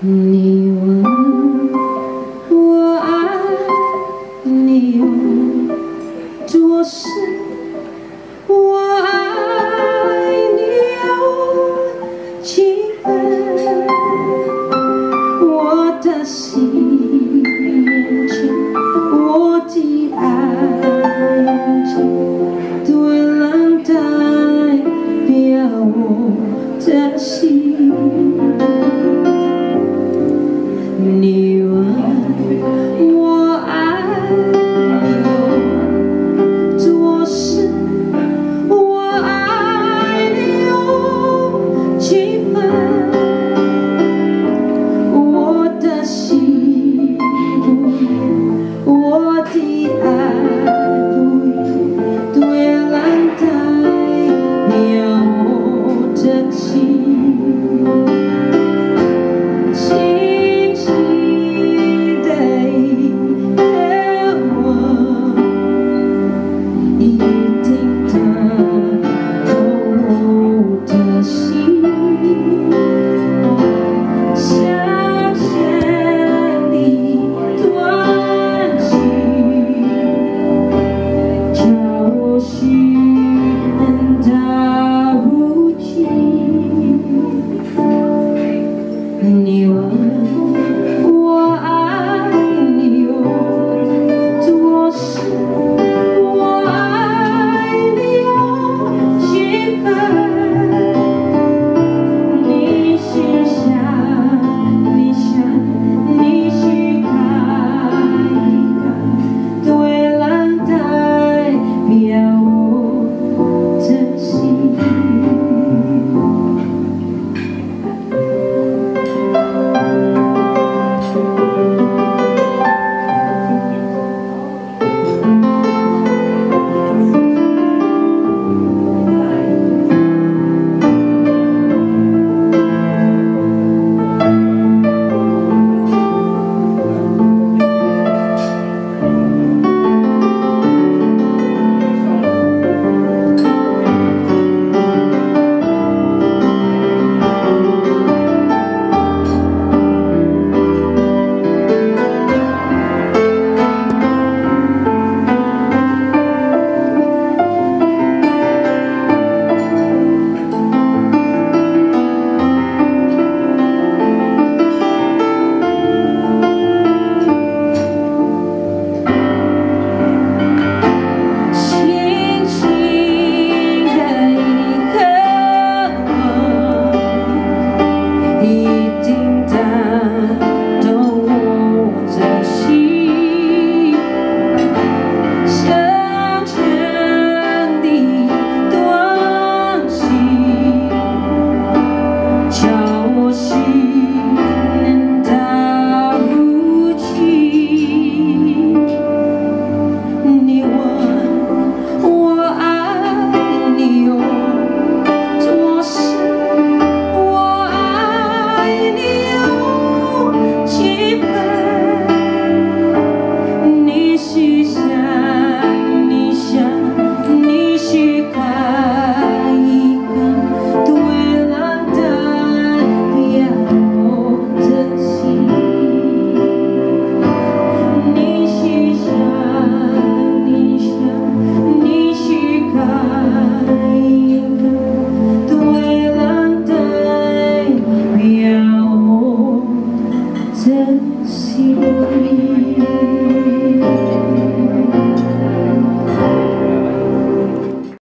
你问，我爱你有多深？我爱你有几分？我的心，我的爱，对浪子，别我的心。珍惜。